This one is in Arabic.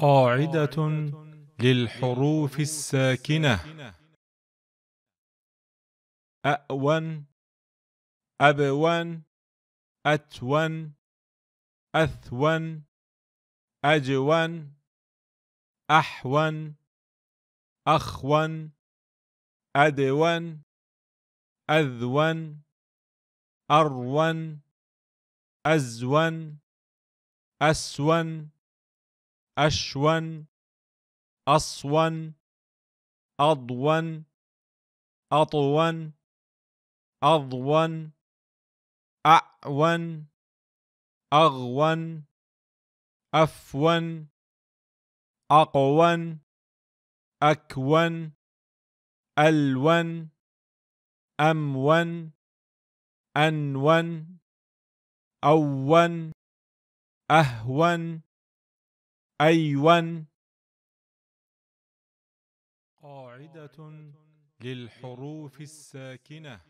قاعدة للحروف الساكنة. أأون أبون أتون أثون أجون أحون أخون أدون أذون أرون أزون أسون. أشون أصون أضون أطون أضون أعون أغون أفون أقون أكون ألون أمون أنون أون أهون أيون قاعدة للحروف الساكنة.